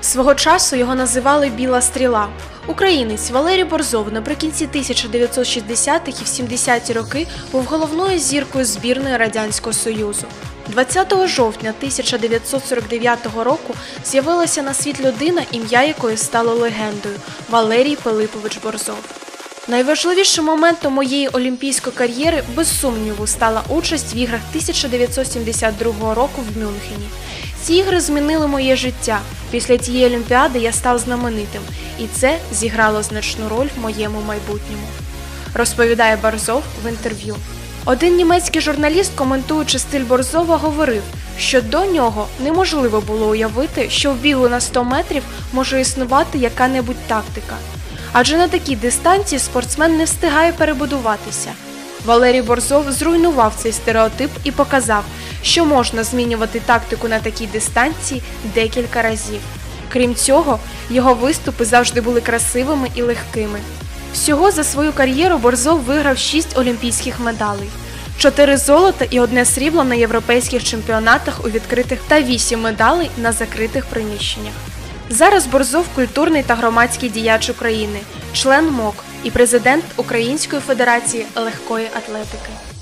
Свого часу його називали Біла стріла. Українець Валерій Борзов наприкінці 1960-х і 70-ті роки був головною зіркою збірної Радянського Союзу. 20 жовтня 1949 року з'явилася на світ людина, ім'я якої стало легендою Валерій Пилипович Борзов. Найважливішим моментом моєї олімпійської кар'єри без сумніву стала участь в іграх 1972 року в Мюнхені. Ці ігри змінили моє життя. Після тієї олімпіади я став знаменитим, і це зіграло значну роль в моєму майбутньому. Розповідає Борзов в інтерв'ю. Один німецький журналіст, коментуючи стиль Борзова, говорив, що до нього неможливо було уявити, що в бігу на 100 метрів може існувати яка-небудь тактика. Адже на такій дистанції спортсмен не встигає перебудуватися. Валерій Борзов зруйнував цей стереотип і показав, що можна змінювати тактику на такій дистанції декілька разів. Крім цього, його виступи завжди були красивими і легкими. Всього за свою кар'єру Борзов виграв 6 олімпійських медалей. 4 золота і одне срібло на європейських чемпіонатах у відкритих та 8 медалей на закритих приміщеннях. Зараз Борзов культурний та громадський діяч України, член МОК і президент Української федерації легкої атлетики.